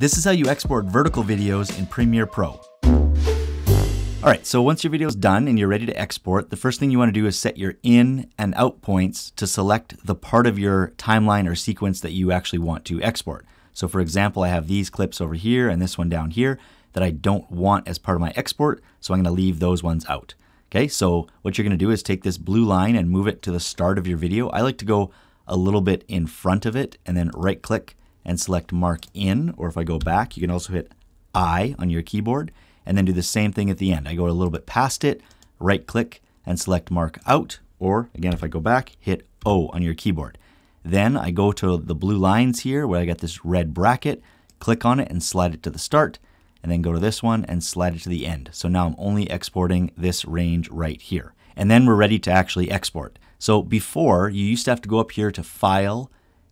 This is how you export vertical videos in Premiere Pro. All right, so once your video is done and you're ready to export, the first thing you want to do is set your in and out points to select the part of your timeline or sequence that you actually want to export. So for example, I have these clips over here and this one down here that I don't want as part of my export, so I'm going to leave those ones out. Okay, so what you're going to do is take this blue line and move it to the start of your video. I like to go a little bit in front of it and then right click and select mark in, or if I go back, you can also hit I on your keyboard and then do the same thing at the end. I go a little bit past it, right click and select mark out, or again, if I go back, hit O on your keyboard. Then I go to the blue lines here where I got this red bracket, click on it and slide it to the start, and then go to this one and slide it to the end. So now I'm only exporting this range right here. And then we're ready to actually export. So before, you used to have to go up here to File,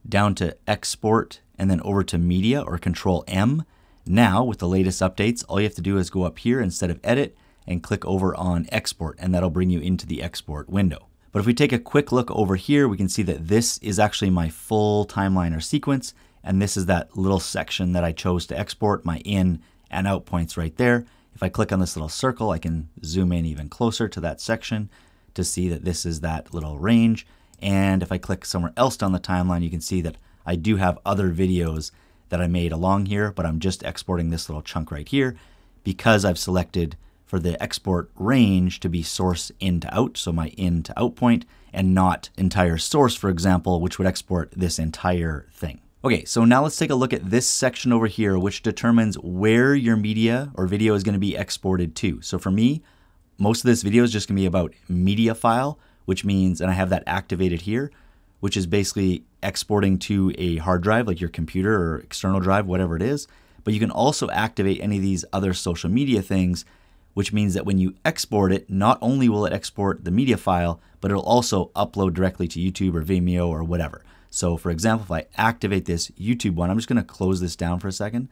down to Export, and then over to Media or Control M. Now, with the latest updates, all you have to do is go up here instead of Edit and click over on Export, and that'll bring you into the export window. But if we take a quick look over here, we can see that this is actually my full timeline or sequence, and this is that little section that I chose to export, my in and out points right there. If I click on this little circle, I can zoom in even closer to that section to see that this is that little range. And if I click somewhere else down the timeline, you can see that I do have other videos that I made along here, but I'm just exporting this little chunk right here because I've selected for the export range to be source in to out, so my in to out point, and not entire source, for example, which would export this entire thing. Okay, so now let's take a look at this section over here, which determines where your media or video is going to be exported to. So for me, most of this video is just to be about media file, which means, and I have that activated here, which is basically exporting to a hard drive like your computer or external drive, whatever it is. But you can also activate any of these other social media things, which means that when you export it, not only will it export the media file, but it'll also upload directly to YouTube or Vimeo or whatever. So for example, if I activate this YouTube one, I'm just going to close this down for a second.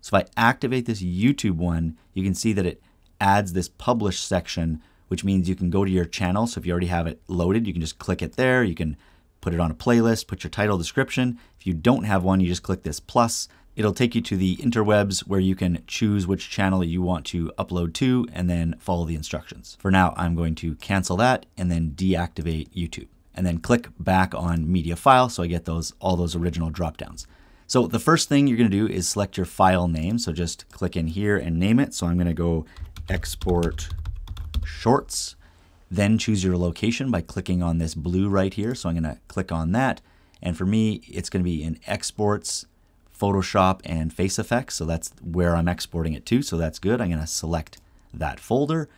So if I activate this YouTube one, you can see that it adds this publish section, which means you can go to your channel. So if you already have it loaded, you can just click it there. You can put it on a playlist, put your title description. If you don't have one, you just click this plus. It'll take you to the interwebs where you can choose which channel you want to upload to and then follow the instructions. For now, I'm going to cancel that and then deactivate YouTube and then click back on media file so I get those all those original dropdowns. So the first thing you're going to do is select your file name. So just click in here and name it. So I'm going to go export shorts. Then choose your location by clicking on this blue right here. So I'm going to click on that. And for me, it's going to be in exports, Photoshop, and Face Effects. So that's where I'm exporting it to. So that's good. I'm going to select that folder.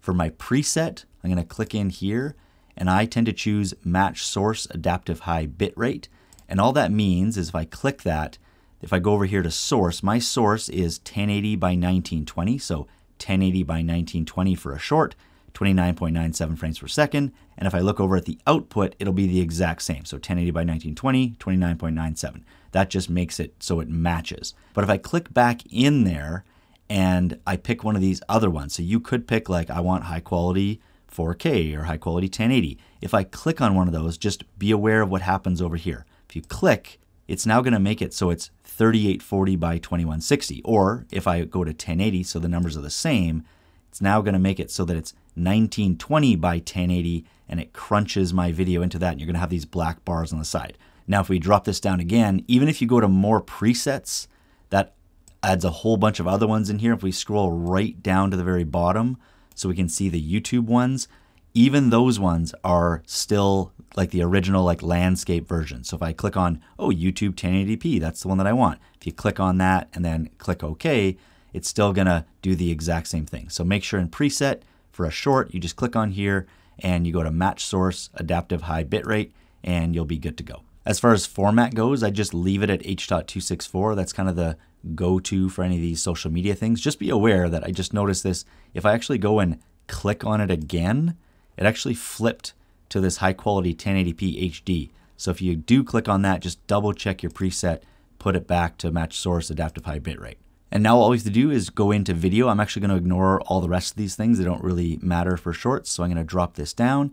For my preset, I'm going to click in here and I tend to choose match source adaptive high bitrate. And all that means is if I click that, if I go over here to source, my source is 1080 by 1920. So 1080 by 1920 for a short, 29.97 frames per second. And if I look over at the output, it'll be the exact same. So 1080 by 1920, 29.97. That just makes it so it matches. But if I click back in there and I pick one of these other ones, so you could pick like, I want high quality 4K or high quality 1080. If I click on one of those, just be aware of what happens over here. If you click, it's now going to make it so it's 3840 by 2160. Or if I go to 1080, so the numbers are the same, it's now going to make it so that it's 1920 by 1080 and it crunches my video into that. And you're going to have these black bars on the side. Now, if we drop this down again, even if you go to more presets, that adds a whole bunch of other ones in here. If we scroll right down to the very bottom, so we can see the YouTube ones, even those ones are still like the original like landscape version. So if I click on, oh, YouTube 1080p, that's the one that I want. If you click on that and then click OK, it's still gonna do the exact same thing. So make sure in preset for a short, you just click on here and you go to match source, adaptive high bitrate, and you'll be good to go. As far as format goes, I just leave it at H.264. That's kind of the go-to for any of these social media things. Just be aware that I just noticed this. If I actually go and click on it again, it actually flipped to this high quality 1080p HD. So if you do click on that, just double check your preset, put it back to match source adaptive high bitrate. And now all we have to do is go into video. I'm actually going to ignore all the rest of these things. They don't really matter for shorts. So I'm going to drop this down.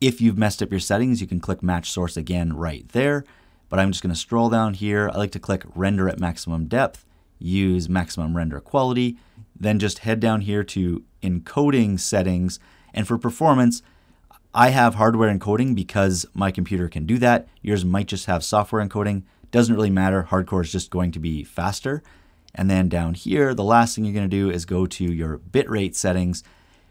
If you've messed up your settings, you can click match source again right there. But I'm just going to scroll down here. I like to click render at maximum depth. use maximum render quality, then just head down here to encoding settings. And for performance, I have hardware encoding because my computer can do that. Yours might just have software encoding. Doesn't really matter. Hardware is just going to be faster. And then down here, the last thing you're going to do is go to your bitrate settings.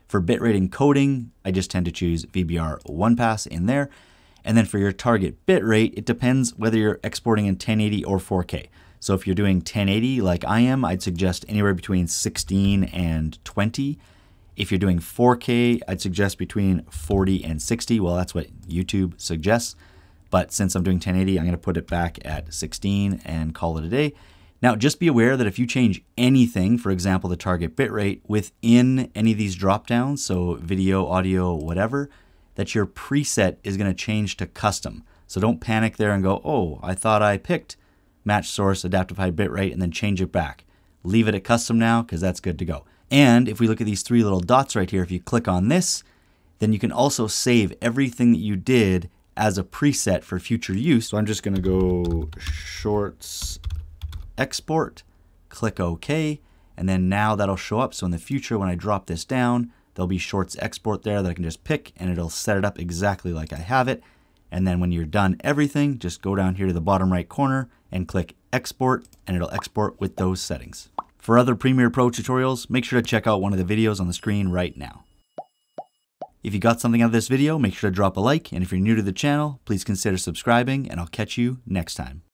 For bitrate encoding, I just tend to choose VBR one pass in there. And then for your target bitrate, it depends whether you're exporting in 1080 or 4K. So if you're doing 1080 like I am, I'd suggest anywhere between 16 and 20. If you're doing 4K, I'd suggest between 40 and 60. Well, that's what YouTube suggests. But since I'm doing 1080, I'm going to put it back at 16 and call it a day. Now, just be aware that if you change anything, for example, the target bitrate within any of these dropdowns, so video, audio, whatever, that your preset is going to change to custom. So don't panic there and go, oh, I thought I picked match source, adaptive high bitrate, and then change it back. Leave it at custom now because that's good to go. And if we look at these three little dots right here, if you click on this, then you can also save everything that you did as a preset for future use. So I'm just going to go shorts export, click OK, and then now that'll show up. So in the future, when I drop this down, there'll be shorts export there that I can just pick and it'll set it up exactly like I have it. And then when you're done everything, just go down here to the bottom right corner and click export and it'll export with those settings. For other Premiere Pro tutorials, make sure to check out one of the videos on the screen right now. If you got something out of this video, make sure to drop a like, and if you're new to the channel, please consider subscribing, and I'll catch you next time.